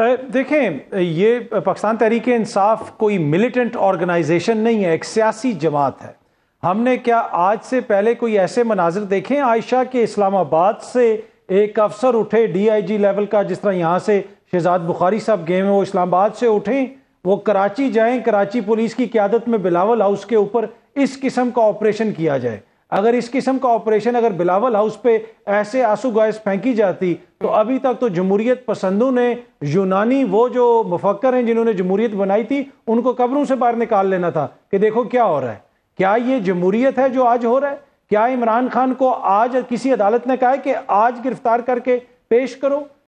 देखें ये पाकिस्तान तहरीक इंसाफ कोई मिलिटेंट ऑर्गेनाइजेशन नहीं है, एक सियासी जमात है। हमने क्या आज से पहले कोई ऐसे मनाजिर देखे आयशा के इस्लामाबाद से एक अफसर उठे डीआईजी लेवल का, जिस तरह यहाँ से शहजाद बुखारी साहब गए हैं वो इस्लामाबाद से उठें, वो कराची जाएँ, कराची पुलिस की क्यादत में बिलावल हाउस के ऊपर इस किस्म का ऑपरेशन किया जाए। अगर इस किस्म का ऑपरेशन अगर बिलावल हाउस पे ऐसे आँसू गैस फेंकी जाती तो अभी तक तो जमहूरियत पसंदों ने यूनानी वो जो मुफक्र हैं जिन्होंने जमहूरियत बनाई थी, उनको कब्रों से बाहर निकाल लेना था कि देखो क्या हो रहा है। क्या ये जमहूरियत है जो आज हो रहा है? क्या इमरान खान को आज किसी अदालत ने कहा है कि आज गिरफ़्तार करके पेश करो?